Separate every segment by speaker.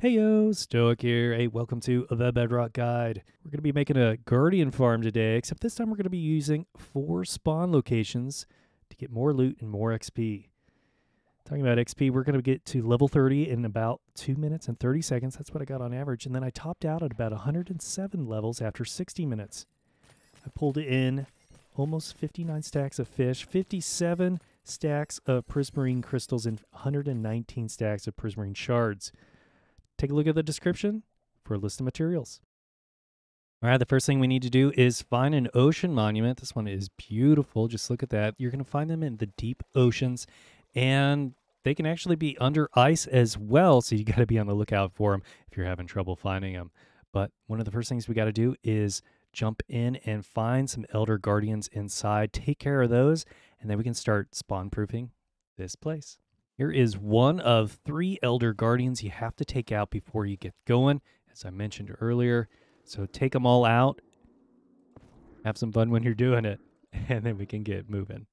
Speaker 1: Hey yo, Stoic here. Hey, welcome to the Bedrock Guide. We're going to be making a Guardian farm today, except this time we're going to be using four spawn locations to get more loot and more XP. Talking about XP, we're going to get to level 30 in about 2 minutes and 30 seconds. That's what I got on average. And then I topped out at about 107 levels after 60 minutes. I pulled in almost 59 stacks of fish, 57 stacks of prismarine crystals, and 119 stacks of prismarine shards. Take a look at the description for a list of materials. All right, the first thing we need to do is find an ocean monument. This one is beautiful. Just look at that. You're going to find them in the deep oceans, and they can actually be under ice as well. So you got to be on the lookout for them if you're having trouble finding them. But one of the first things we got to do is jump in and find some elder guardians inside, take care of those, and then we can start spawn proofing this place. Here is one of three elder guardians you have to take out before you get going, as I mentioned earlier. So take them all out, have some fun when you're doing it, and then we can get moving.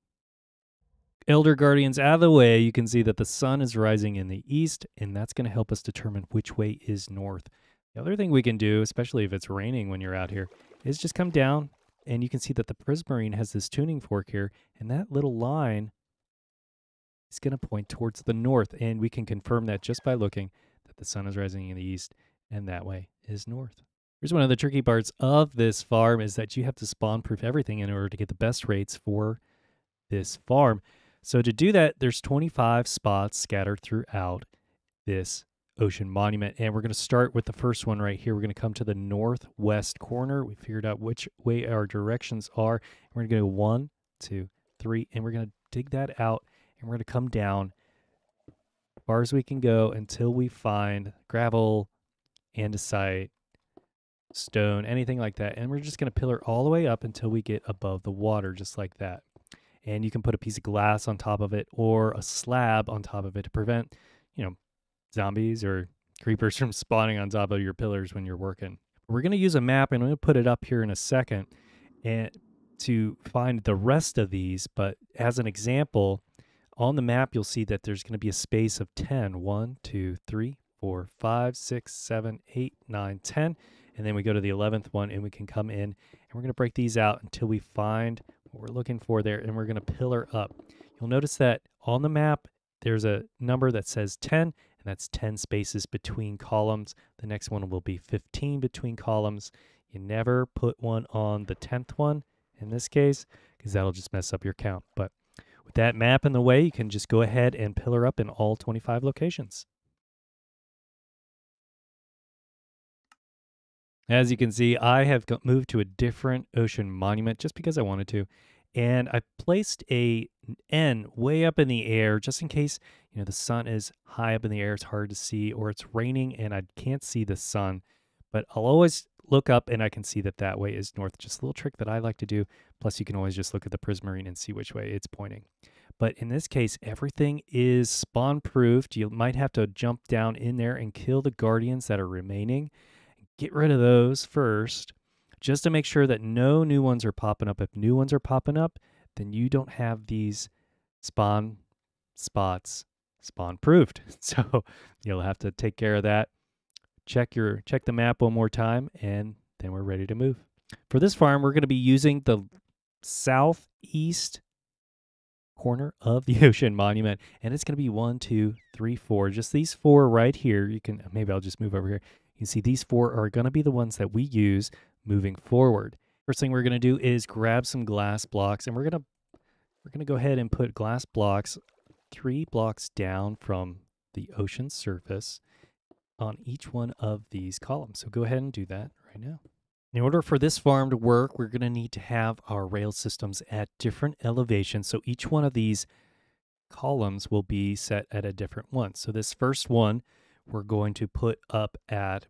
Speaker 1: Elder Guardians out of the way, you can see that the sun is rising in the east, and that's going to help us determine which way is north. The other thing we can do, especially if it's raining when you're out here, is just come down, and you can see that the Prismarine has this tuning fork here, and that little line is going to point towards the north, and we can confirm that just by looking that the sun is rising in the east, and that way is north. Here's one of the tricky parts of this farm is that you have to spawn proof everything in order to get the best rates for this farm. So to do that, there's 25 spots scattered throughout this ocean monument. And we're going to start with the first one right here. We're going to come to the northwest corner. We figured out which way our directions are. We're going to go one, two, three, and we're going to dig that out. And we're going to come down as far as we can go until we find gravel, andesite, stone, anything like that. And we're just going to pillar all the way up until we get above the water, just like that and you can put a piece of glass on top of it or a slab on top of it to prevent, you know, zombies or creepers from spawning on top of your pillars when you're working. We're going to use a map and I'm going to put it up here in a second and to find the rest of these, but as an example, on the map you'll see that there's going to be a space of 10. 1, 2, 3, 4, 5, 6, 7, 8, 9, 10. And then we go to the 11th one and we can come in and we're going to break these out until we find what we're looking for there, and we're going to pillar up. You'll notice that on the map, there's a number that says 10, and that's 10 spaces between columns. The next one will be 15 between columns. You never put one on the 10th one in this case, because that'll just mess up your count. But with that map in the way, you can just go ahead and pillar up in all 25 locations. As you can see, I have moved to a different ocean monument just because I wanted to. And I placed a N way up in the air just in case, you know, the sun is high up in the air, it's hard to see, or it's raining and I can't see the sun. But I'll always look up and I can see that that way is north. Just a little trick that I like to do. Plus, you can always just look at the prismarine and see which way it's pointing. But in this case, everything is spawn proofed. You might have to jump down in there and kill the guardians that are remaining get rid of those first just to make sure that no new ones are popping up. If new ones are popping up, then you don't have these spawn spots spawn proofed. So you'll have to take care of that. Check your check the map one more time and then we're ready to move. For this farm, we're going to be using the southeast corner of the ocean monument and it's going to be one two three four just these four right here you can maybe i'll just move over here you can see these four are going to be the ones that we use moving forward. First thing we're going to do is grab some glass blocks and we're going to we're going to go ahead and put glass blocks 3 blocks down from the ocean surface on each one of these columns. So go ahead and do that right now. In order for this farm to work, we're going to need to have our rail systems at different elevations. So each one of these columns will be set at a different one. So this first one we're going to put up at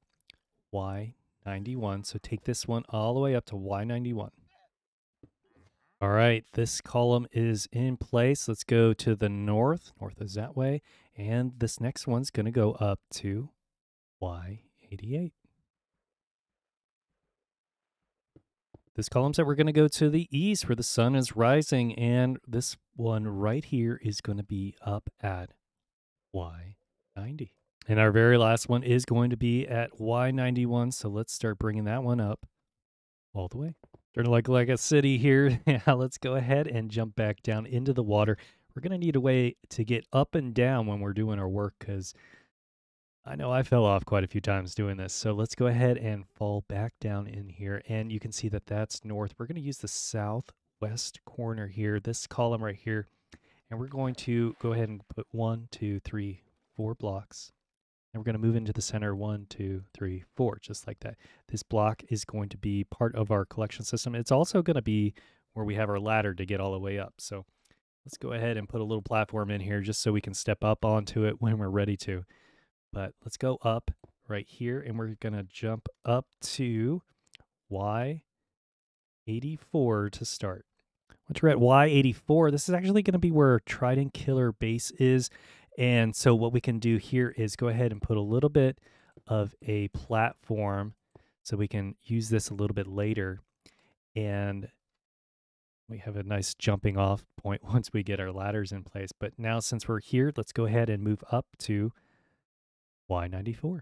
Speaker 1: Y91. So take this one all the way up to Y91. All right, this column is in place. Let's go to the north. North is that way. And this next one's going to go up to Y88. This column said we're going to go to the east where the sun is rising. And this one right here is going to be up at Y90. And our very last one is going to be at Y91. So let's start bringing that one up all the way. Turn like like a city here. yeah, let's go ahead and jump back down into the water. We're going to need a way to get up and down when we're doing our work because I know I fell off quite a few times doing this. So let's go ahead and fall back down in here. And you can see that that's north. We're going to use the southwest corner here, this column right here. And we're going to go ahead and put one, two, three, four blocks and we're going to move into the center one, two, three, four, just like that. This block is going to be part of our collection system. It's also going to be where we have our ladder to get all the way up. So let's go ahead and put a little platform in here just so we can step up onto it when we're ready to. But let's go up right here and we're going to jump up to Y84 to start. Once we're at Y84, this is actually going to be where Trident Killer base is. And so what we can do here is go ahead and put a little bit of a platform so we can use this a little bit later. And we have a nice jumping off point once we get our ladders in place. But now since we're here, let's go ahead and move up to Y94.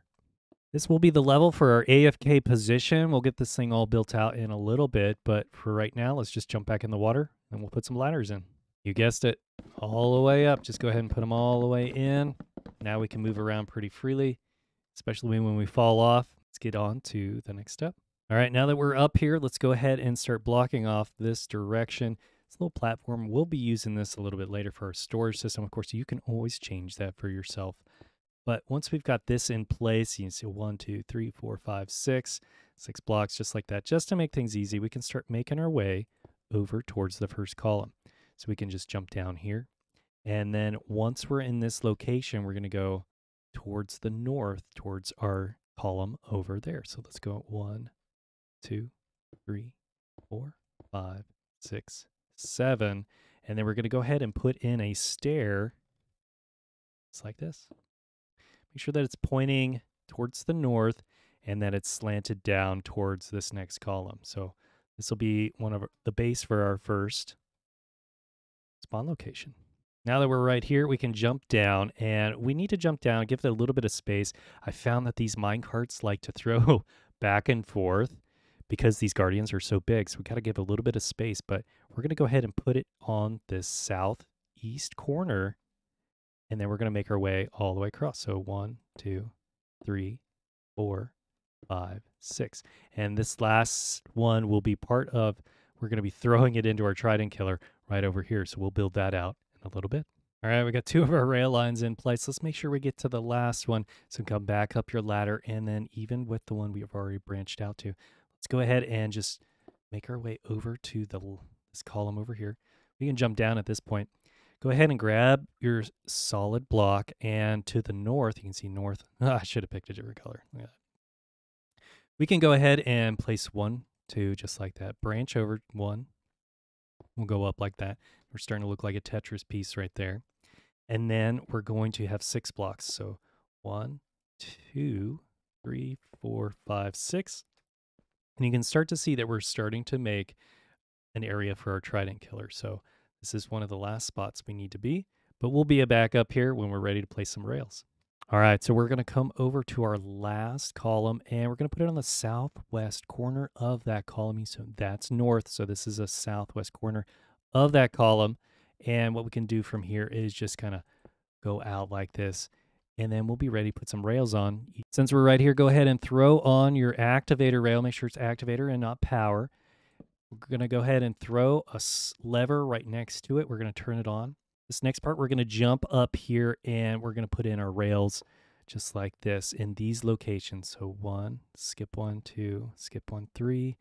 Speaker 1: This will be the level for our AFK position. We'll get this thing all built out in a little bit, but for right now, let's just jump back in the water and we'll put some ladders in. You guessed it, all the way up. Just go ahead and put them all the way in. Now we can move around pretty freely, especially when we fall off. Let's get on to the next step. All right, now that we're up here, let's go ahead and start blocking off this direction. This little platform, we'll be using this a little bit later for our storage system. Of course, you can always change that for yourself. But once we've got this in place, you can see one, two, three, four, five, six, six blocks just like that. Just to make things easy, we can start making our way over towards the first column. So we can just jump down here. And then once we're in this location, we're going to go towards the north, towards our column over there. So let's go one, two, three, four, five, six, seven. And then we're going to go ahead and put in a stair. It's like this. Make sure that it's pointing towards the north and that it's slanted down towards this next column. So this will be one of the base for our first spawn location. Now that we're right here, we can jump down and we need to jump down, give it a little bit of space. I found that these mine carts like to throw back and forth because these guardians are so big. So we got to give a little bit of space, but we're going to go ahead and put it on this southeast corner. And then we're going to make our way all the way across. So one, two, three, four, five, six. And this last one will be part of, we're going to be throwing it into our trident killer right over here. So we'll build that out in a little bit. All right, we got two of our rail lines in place. Let's make sure we get to the last one. So come back up your ladder and then even with the one we've already branched out to, let's go ahead and just make our way over to the this column over here. We can jump down at this point. Go ahead and grab your solid block and to the north, you can see north. Oh, I should have picked a different color. We can go ahead and place one, two, just like that. Branch over one, We'll go up like that. We're starting to look like a Tetris piece right there. And then we're going to have six blocks. So one, two, three, four, five, six. And you can start to see that we're starting to make an area for our trident killer. So this is one of the last spots we need to be, but we'll be back up here when we're ready to place some rails. All right, so we're going to come over to our last column and we're going to put it on the southwest corner of that column. So that's north. So this is a southwest corner of that column. And what we can do from here is just kind of go out like this. And then we'll be ready to put some rails on. Since we're right here, go ahead and throw on your activator rail. Make sure it's activator and not power. We're going to go ahead and throw a lever right next to it. We're going to turn it on. This next part, we're going to jump up here and we're going to put in our rails just like this in these locations. So one, skip one, two, skip one, three.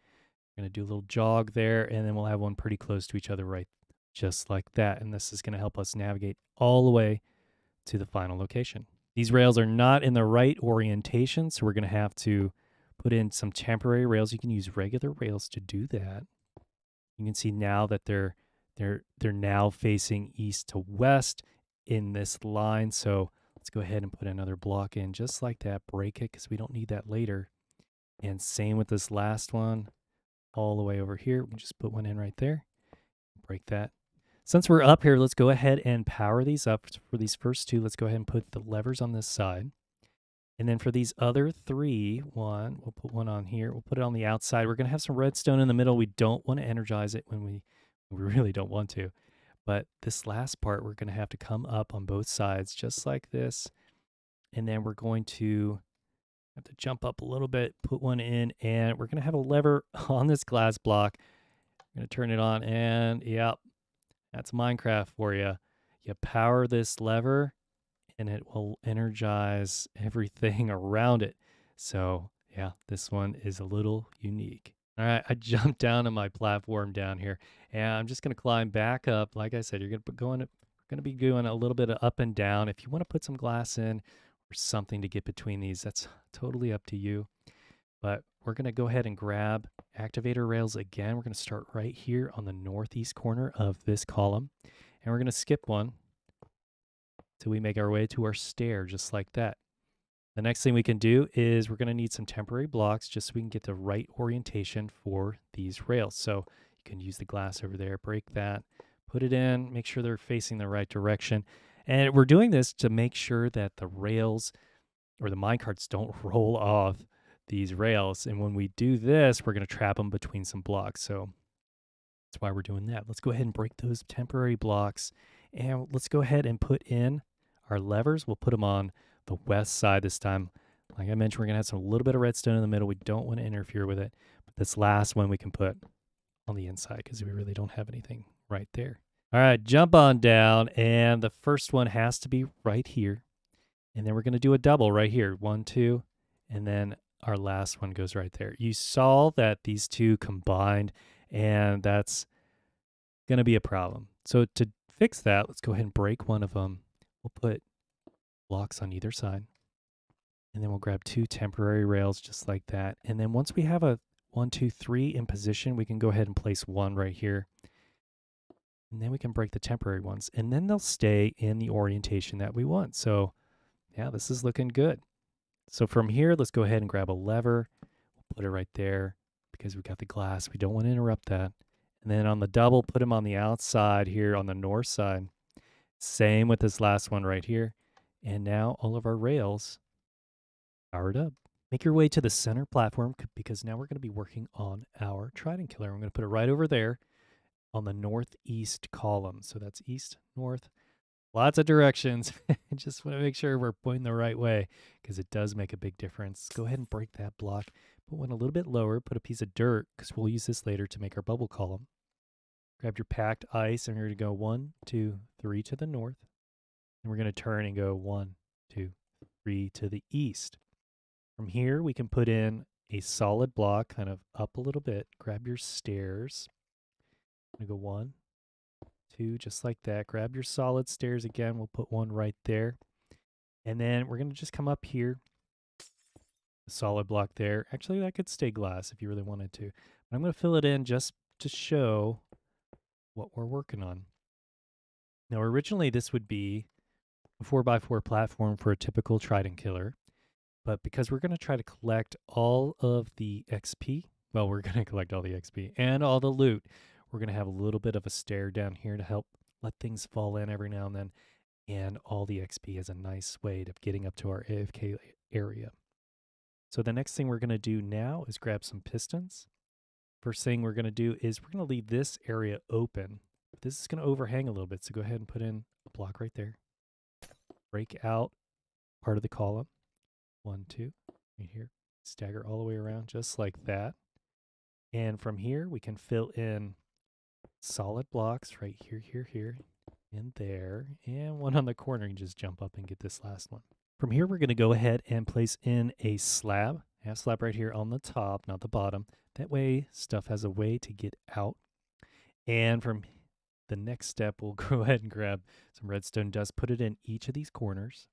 Speaker 1: We're going to do a little jog there and then we'll have one pretty close to each other right just like that. And this is going to help us navigate all the way to the final location. These rails are not in the right orientation, so we're going to have to put in some temporary rails. You can use regular rails to do that. You can see now that they're they're they're now facing east to west in this line. So let's go ahead and put another block in just like that. Break it because we don't need that later. And same with this last one all the way over here. We just put one in right there. Break that. Since we're up here, let's go ahead and power these up. For these first two, let's go ahead and put the levers on this side. And then for these other three, one, we'll put one on here. We'll put it on the outside. We're going to have some redstone in the middle. We don't want to energize it when we, we really don't want to. But this last part, we're going to have to come up on both sides just like this. And then we're going to have to jump up a little bit, put one in, and we're going to have a lever on this glass block. I'm going to turn it on, and yep, that's Minecraft for you. You power this lever, and it will energize everything around it. So, yeah, this one is a little unique. All right, I jumped down on my platform down here, and I'm just going to climb back up. Like I said, you're going to going going to be doing a little bit of up and down. If you want to put some glass in or something to get between these, that's totally up to you. But we're going to go ahead and grab activator rails again. We're going to start right here on the northeast corner of this column, and we're going to skip one till we make our way to our stair just like that. The next thing we can do is we're going to need some temporary blocks just so we can get the right orientation for these rails. So you can use the glass over there, break that, put it in, make sure they're facing the right direction. And we're doing this to make sure that the rails or the minecarts don't roll off these rails. And when we do this, we're going to trap them between some blocks. So that's why we're doing that. Let's go ahead and break those temporary blocks. And let's go ahead and put in our levers. We'll put them on the west side this time. Like I mentioned, we're going to have some little bit of redstone in the middle. We don't want to interfere with it. But this last one we can put on the inside because we really don't have anything right there. All right, jump on down. And the first one has to be right here. And then we're going to do a double right here. One, two. And then our last one goes right there. You saw that these two combined, and that's going to be a problem. So to fix that, let's go ahead and break one of them. We'll put blocks on either side. And then we'll grab two temporary rails just like that. And then once we have a one, two, three in position, we can go ahead and place one right here. And then we can break the temporary ones. And then they'll stay in the orientation that we want. So yeah, this is looking good. So from here, let's go ahead and grab a lever. We'll put it right there because we've got the glass. We don't want to interrupt that. And then on the double, put them on the outside here on the north side. Same with this last one right here. And now all of our rails powered up. Make your way to the center platform because now we're going to be working on our trident killer. I'm going to put it right over there on the northeast column. So that's east, north, lots of directions. Just want to make sure we're pointing the right way because it does make a big difference. Go ahead and break that block. Put one a little bit lower. Put a piece of dirt because we'll use this later to make our bubble column. Grab your packed ice and we're going to go one, two, three to the north. And we're going to turn and go one, two, three to the east. From here, we can put in a solid block kind of up a little bit. Grab your stairs. I'm going to go one, two, just like that. Grab your solid stairs again. We'll put one right there. And then we're going to just come up here. A solid block there. Actually, that could stay glass if you really wanted to. But I'm going to fill it in just to show what we're working on. Now, originally, this would be a 4x4 platform for a typical Trident killer. But because we're going to try to collect all of the XP, well, we're going to collect all the XP and all the loot, we're going to have a little bit of a stair down here to help let things fall in every now and then. And all the XP is a nice way of getting up to our AFK area. So the next thing we're going to do now is grab some pistons. First thing we're going to do is we're going to leave this area open. This is going to overhang a little bit, so go ahead and put in a block right there break out part of the column. One, two, right here. Stagger all the way around just like that. And from here, we can fill in solid blocks right here, here, here, and there. And one on the corner, you just jump up and get this last one. From here, we're going to go ahead and place in a slab. Half slab right here on the top, not the bottom. That way, stuff has a way to get out. And from the next step, we'll go ahead and grab some redstone dust, put it in each of these corners.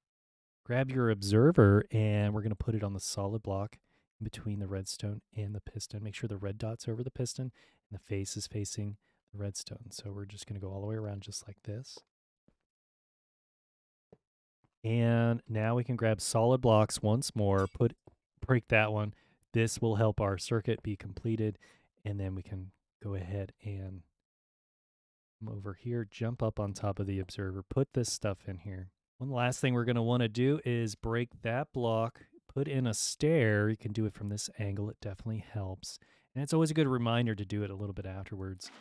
Speaker 1: Grab your observer, and we're going to put it on the solid block in between the redstone and the piston. Make sure the red dot's over the piston and the face is facing the redstone. So we're just going to go all the way around just like this. And now we can grab solid blocks once more, put break that one. This will help our circuit be completed, and then we can go ahead and come over here, jump up on top of the observer, put this stuff in here. One last thing we're going to want to do is break that block put in a stair, you can do it from this angle. It definitely helps. And it's always a good reminder to do it a little bit afterwards.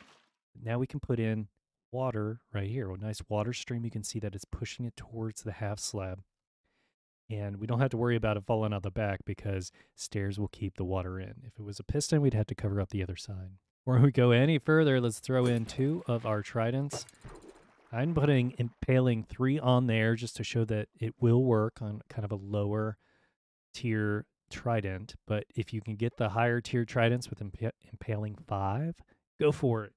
Speaker 1: Now we can put in water right here. A nice water stream. You can see that it's pushing it towards the half slab. And we don't have to worry about it falling out the back because stairs will keep the water in. If it was a piston, we'd have to cover up the other side. Before we go any further, let's throw in two of our tridents. I'm putting impaling three on there just to show that it will work on kind of a lower tier trident. But if you can get the higher tier tridents with imp- impaling five, go for it.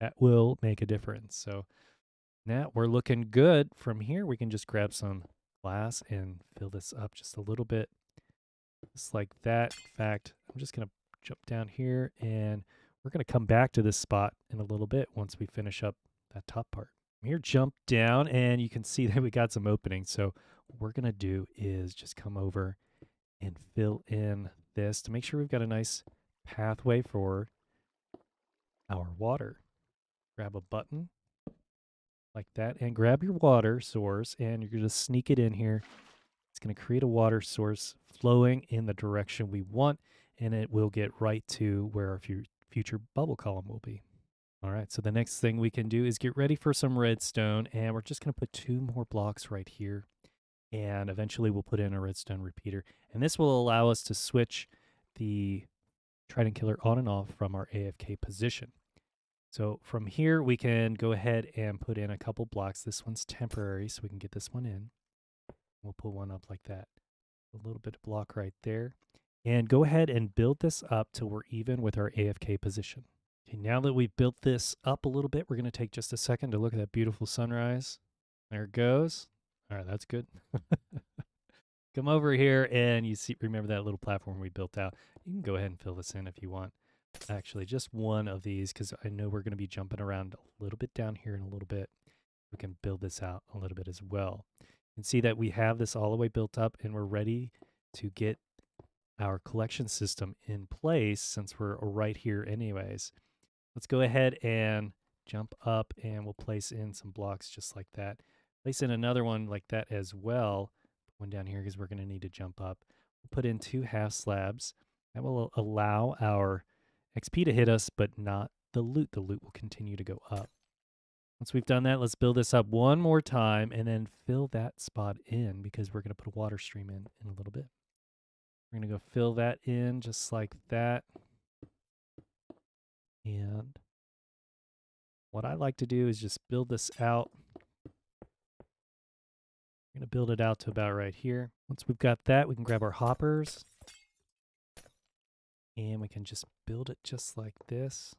Speaker 1: That will make a difference. So now we're looking good. From here, we can just grab some glass and fill this up just a little bit. Just like that. In fact, I'm just going to jump down here and we're going to come back to this spot in a little bit once we finish up that top part. Here, jump down, and you can see that we got some openings. So what we're going to do is just come over and fill in this to make sure we've got a nice pathway for our water. Grab a button like that and grab your water source and you're going to sneak it in here. It's going to create a water source flowing in the direction we want and it will get right to where our future bubble column will be. All right, so the next thing we can do is get ready for some redstone, and we're just going to put two more blocks right here, and eventually we'll put in a redstone repeater. And this will allow us to switch the Trident Killer on and off from our AFK position. So from here, we can go ahead and put in a couple blocks. This one's temporary, so we can get this one in. We'll put one up like that. A little bit of block right there and go ahead and build this up till we're even with our AFK position. Okay, now that we've built this up a little bit, we're going to take just a second to look at that beautiful sunrise. There it goes. All right, that's good. Come over here and you see, remember that little platform we built out. You can go ahead and fill this in if you want. Actually, just one of these because I know we're going to be jumping around a little bit down here in a little bit. We can build this out a little bit as well. You can see that we have this all the way built up and we're ready to get our collection system in place since we're right here anyways. Let's go ahead and jump up and we'll place in some blocks just like that. Place in another one like that as well. One down here because we're going to need to jump up. We'll put in two half slabs. That will allow our XP to hit us, but not the loot. The loot will continue to go up. Once we've done that, let's build this up one more time and then fill that spot in because we're going to put a water stream in in a little bit. We're going to go fill that in just like that. And what I like to do is just build this out. We're going to build it out to about right here. Once we've got that, we can grab our hoppers. And we can just build it just like this.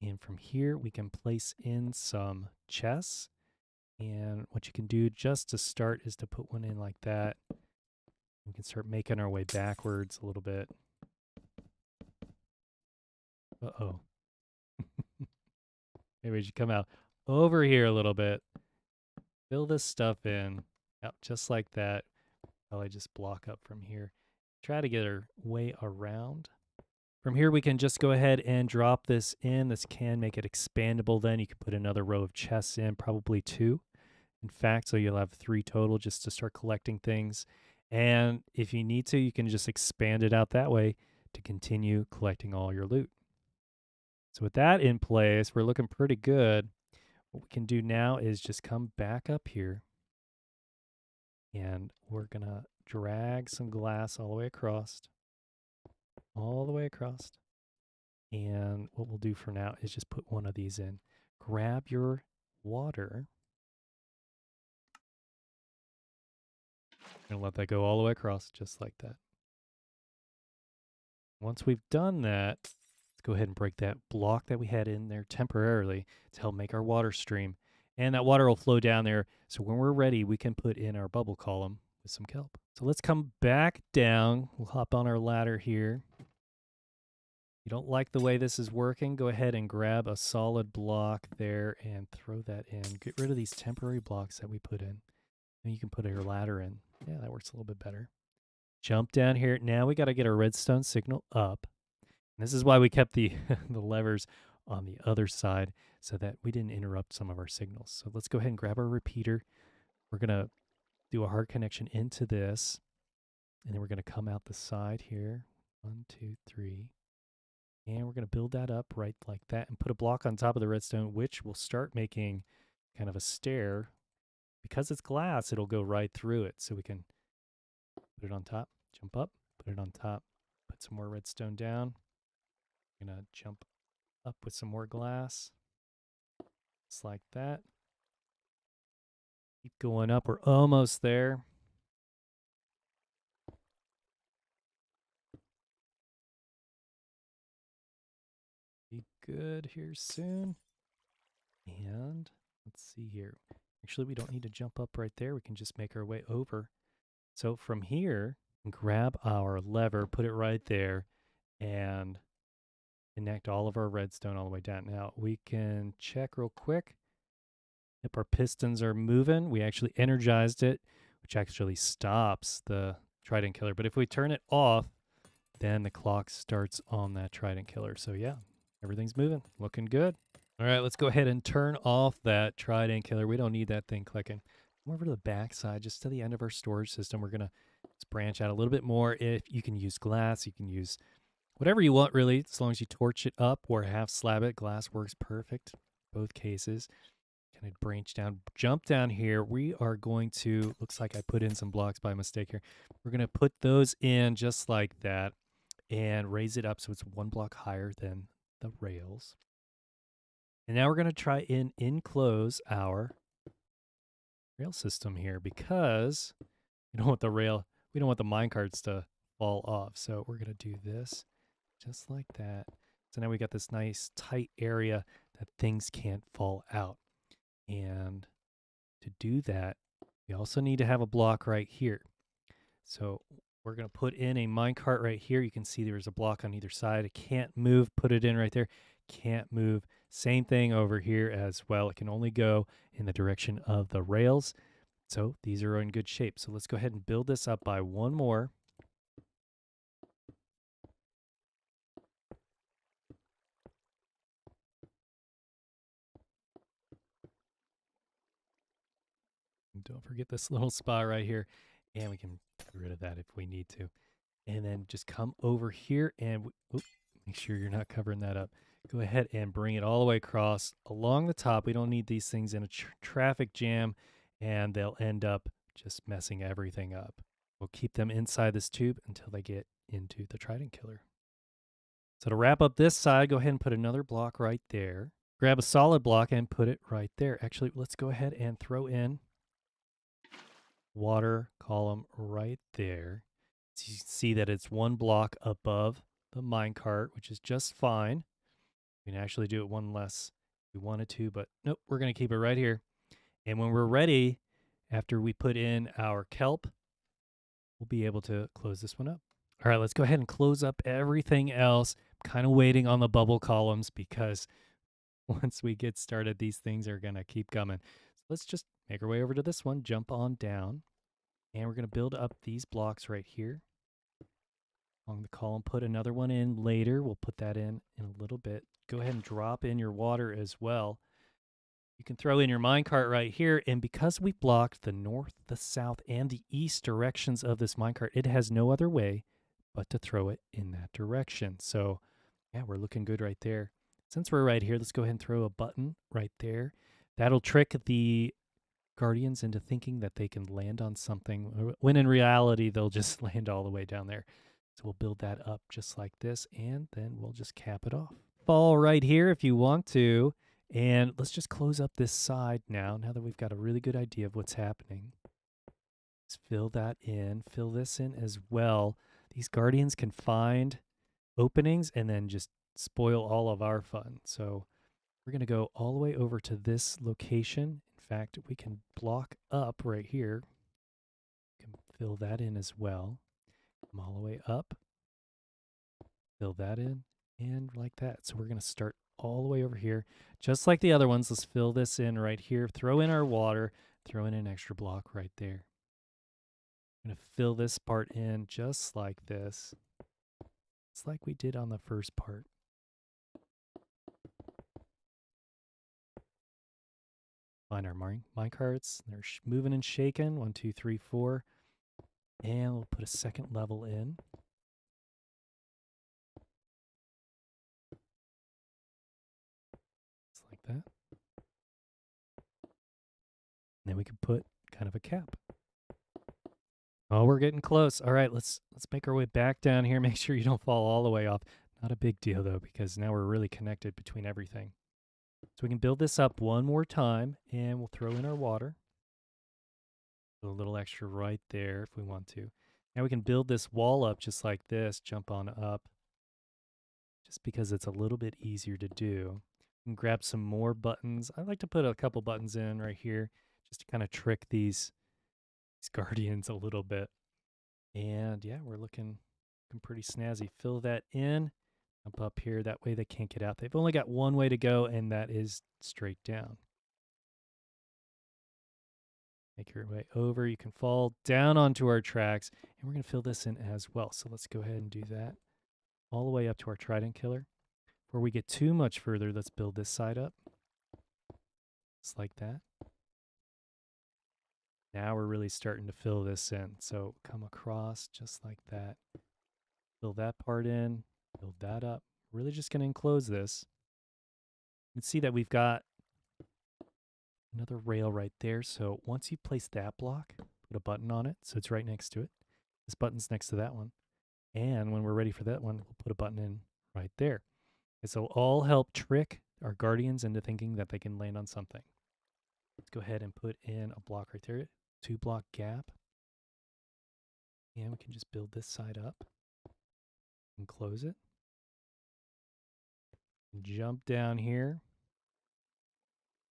Speaker 1: And from here, we can place in some chests. And what you can do just to start is to put one in like that. We can start making our way backwards a little bit. Uh-oh. Maybe we should come out over here a little bit. Fill this stuff in. Yep, just like that. Probably just block up from here. Try to get our way around. From here, we can just go ahead and drop this in. This can make it expandable then. You can put another row of chests in, probably two. In fact, so you'll have three total just to start collecting things. And if you need to, you can just expand it out that way to continue collecting all your loot. So with that in place, we're looking pretty good. What we can do now is just come back up here and we're going to drag some glass all the way across, all the way across. And what we'll do for now is just put one of these in. Grab your water to let that go all the way across just like that. Once we've done that, let's go ahead and break that block that we had in there temporarily to help make our water stream. And that water will flow down there. So when we're ready, we can put in our bubble column with some kelp. So let's come back down. We'll hop on our ladder here. you don't like the way this is working, go ahead and grab a solid block there and throw that in. Get rid of these temporary blocks that we put in. And you can put your ladder in. Yeah, that works a little bit better. Jump down here. Now we got to get our redstone signal up. And this is why we kept the, the levers on the other side so that we didn't interrupt some of our signals. So let's go ahead and grab our repeater. We're going to do a hard connection into this. And then we're going to come out the side here. One, two, three. And we're going to build that up right like that and put a block on top of the redstone, which will start making kind of a stair. Because it's glass, it'll go right through it. So we can put it on top, jump up, put it on top, put some more redstone down. We're going to jump up with some more glass. Just like that. Keep going up. We're almost there. Be good here soon. And let's see here. Actually, we don't need to jump up right there. We can just make our way over. So from here, grab our lever, put it right there, and connect all of our redstone all the way down. Now we can check real quick if our pistons are moving. We actually energized it, which actually stops the trident killer. But if we turn it off, then the clock starts on that trident killer. So yeah, everything's moving, looking good. All right, let's go ahead and turn off that trident killer. We don't need that thing clicking. Come over to the back side, just to the end of our storage system. We're gonna branch out a little bit more. If you can use glass, you can use whatever you want really, as long as you torch it up or half slab it. Glass works perfect, both cases. Kind of branch down, jump down here. We are going to, looks like I put in some blocks by mistake here. We're going to put those in just like that and raise it up so it's one block higher than the rails. And now we're going to try and enclose our rail system here because we don't want the rail, we don't want the minecarts to fall off. So we're going to do this just like that. So now we got this nice tight area that things can't fall out. And to do that, we also need to have a block right here. So we're going to put in a minecart right here. You can see there's a block on either side. It can't move. Put it in right there. Can't move. Same thing over here as well. It can only go in the direction of the rails. So these are in good shape. So let's go ahead and build this up by one more. Don't forget this little spot right here. And we can get rid of that if we need to. And then just come over here and make sure you're not covering that up. Go ahead and bring it all the way across along the top. We don't need these things in a tra traffic jam and they'll end up just messing everything up. We'll keep them inside this tube until they get into the Trident Killer. So to wrap up this side, go ahead and put another block right there. Grab a solid block and put it right there. Actually, let's go ahead and throw in water column right there. So you can see that it's one block above the minecart, which is just fine. We can actually do it one less if we wanted to, but nope, we're going to keep it right here. And when we're ready, after we put in our kelp, we'll be able to close this one up. All right, let's go ahead and close up everything else. I'm kind of waiting on the bubble columns because once we get started, these things are going to keep coming. Let's just make our way over to this one, jump on down, and we're going to build up these blocks right here along the column. Put another one in later. We'll put that in in a little bit. Go ahead and drop in your water as well. You can throw in your minecart right here, and because we blocked the north, the south, and the east directions of this minecart, it has no other way but to throw it in that direction. So, yeah, we're looking good right there. Since we're right here, let's go ahead and throw a button right there. That'll trick the guardians into thinking that they can land on something, uh, when in reality, they'll just land all the way down there. So we'll build that up just like this, and then we'll just cap it off. Fall right here if you want to. And let's just close up this side now, now that we've got a really good idea of what's happening. Let's fill that in, fill this in as well. These guardians can find openings and then just spoil all of our fun. So we're going to go all the way over to this location. In fact, we can block up right here. We can fill that in as well. Come all the way up. Fill that in and like that. So we're going to start all the way over here. Just like the other ones, let's fill this in right here. Throw in our water. Throw in an extra block right there. I'm going to fill this part in just like this. It's like we did on the first part. Find our mine, mine carts. They're moving and shaking. One, two, three, four. And we'll put a second level in. Just like that. And then we can put kind of a cap. Oh, we're getting close. All right, let's let's make our way back down here. Make sure you don't fall all the way off. Not a big deal though, because now we're really connected between everything. So we can build this up one more time, and we'll throw in our water. A little extra right there if we want to. Now we can build this wall up just like this, jump on up, just because it's a little bit easier to do. And grab some more buttons. I like to put a couple buttons in right here, just to kind of trick these these guardians a little bit. And yeah, we're looking, looking pretty snazzy. Fill that in, jump up here. That way they can't get out. They've only got one way to go, and that is straight down. Make your way over. You can fall down onto our tracks, and we're going to fill this in as well. So let's go ahead and do that all the way up to our trident killer. Before we get too much further, let's build this side up. Just like that. Now we're really starting to fill this in. So come across just like that. Fill that part in, build that up. Really just going to enclose this. You can see that we've got another rail right there. So once you place that block, put a button on it. So it's right next to it. This button's next to that one. And when we're ready for that one, we'll put a button in right there. Will all help trick our guardians into thinking that they can land on something. Let's go ahead and put in a block right there, two block gap. And we can just build this side up and close it. Jump down here.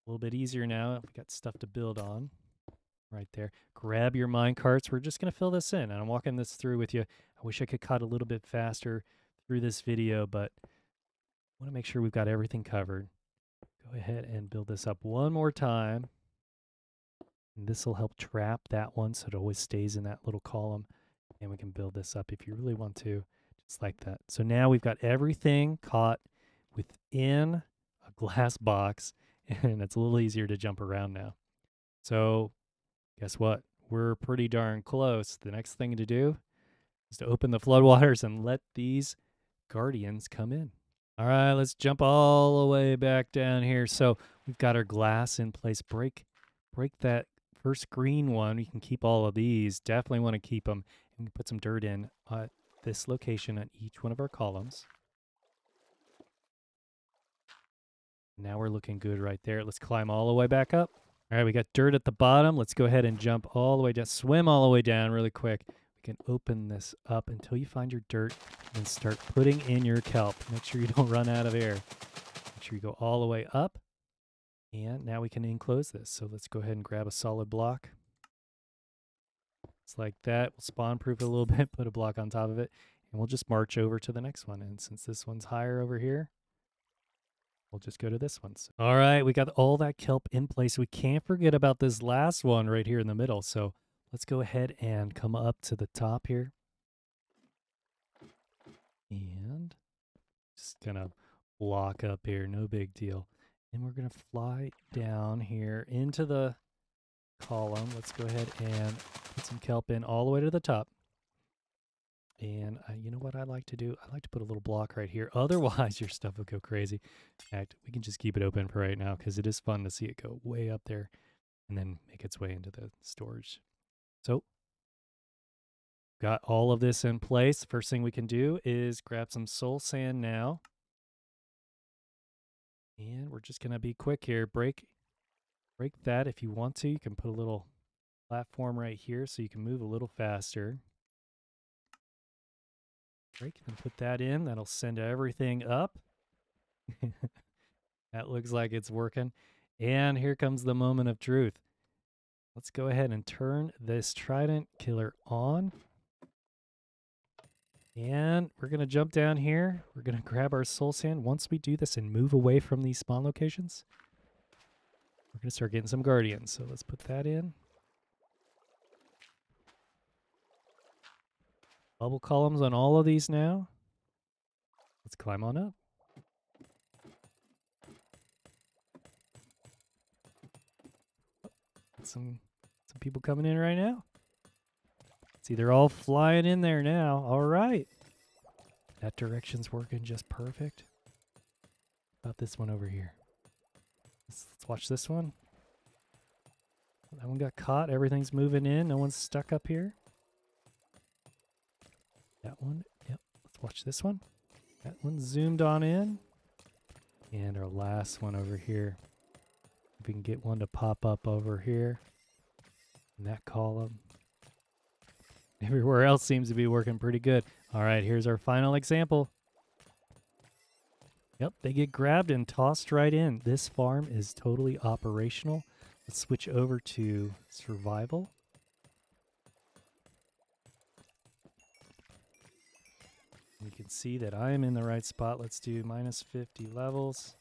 Speaker 1: A little bit easier now. We got stuff to build on right there. Grab your mine carts. We're just going to fill this in. And I'm walking this through with you. I wish I could cut a little bit faster through this video, but I want to make sure we've got everything covered. Go ahead and build this up one more time. This will help trap that one so it always stays in that little column. And we can build this up if you really want to, just like that. So now we've got everything caught within a glass box and it's a little easier to jump around now. So guess what? We're pretty darn close. The next thing to do is to open the floodwaters and let these guardians come in. All right, let's jump all the way back down here. So we've got our glass in place. Break, break that first green one. We can keep all of these. Definitely want to keep them. And put some dirt in at this location on each one of our columns. Now we're looking good right there. Let's climb all the way back up. All right, we got dirt at the bottom. Let's go ahead and jump all the way down, swim all the way down really quick. We can open this up until you find your dirt and start putting in your kelp. Make sure you don't run out of air. Make sure you go all the way up. And now we can enclose this. So let's go ahead and grab a solid block. It's like that. We'll spawn proof it a little bit, put a block on top of it, and we'll just march over to the next one. And since this one's higher over here, we'll just go to this one. So, all right, we got all that kelp in place. We can't forget about this last one right here in the middle. So let's go ahead and come up to the top here. And just gonna block up here, no big deal. And we're gonna fly down here into the column. Let's go ahead and put some kelp in all the way to the top. And uh, you know what I like to do? I like to put a little block right here. Otherwise, your stuff will go crazy. In fact, we can just keep it open for right now because it is fun to see it go way up there and then make its way into the storage. So, got all of this in place. First thing we can do is grab some soul sand now. And we're just going to be quick here. Break break that if you want to. You can put a little platform right here so you can move a little faster break and put that in. That'll send everything up. that looks like it's working. And here comes the moment of truth. Let's go ahead and turn this trident killer on. And we're going to jump down here. We're going to grab our soul sand. Once we do this and move away from these spawn locations, we're going to start getting some guardians. So let's put that in. Bubble columns on all of these now. Let's climb on up. Some some people coming in right now. See, they're all flying in there now. All right. That direction's working just perfect. About this one over here. Let's, let's watch this one. That one got caught. Everything's moving in. No one's stuck up here. That one. Yep. Let's watch this one. That one zoomed on in. And our last one over here. If we can get one to pop up over here in that column. Everywhere else seems to be working pretty good. All right, here's our final example. Yep, they get grabbed and tossed right in. This farm is totally operational. Let's switch over to survival. You can see that I am in the right spot. Let's do minus 50 levels.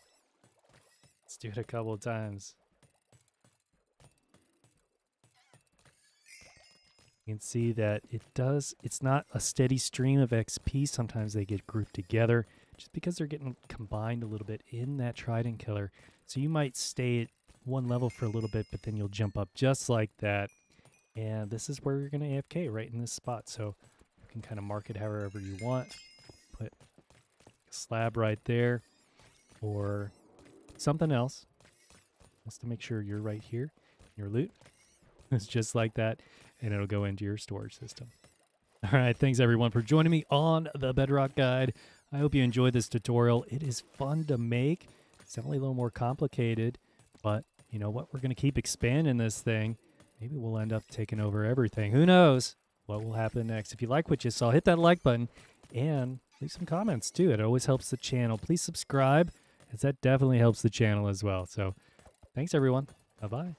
Speaker 1: Let's do it a couple of times. You can see that it does, it's not a steady stream of XP. Sometimes they get grouped together just because they're getting combined a little bit in that Trident Killer. So you might stay at one level for a little bit, but then you'll jump up just like that. And this is where you're going to AFK, right in this spot. So you can kind of mark it however you want. Slab right there or something else just to make sure you're right here. Your loot is just like that, and it'll go into your storage system. All right, thanks everyone for joining me on the Bedrock Guide. I hope you enjoyed this tutorial. It is fun to make. It's definitely a little more complicated, but you know what? We're going to keep expanding this thing. Maybe we'll end up taking over everything. Who knows what will happen next? If you like what you saw, hit that like button and leave some comments too. It always helps the channel. Please subscribe, as that definitely helps the channel as well. So thanks, everyone. Bye-bye.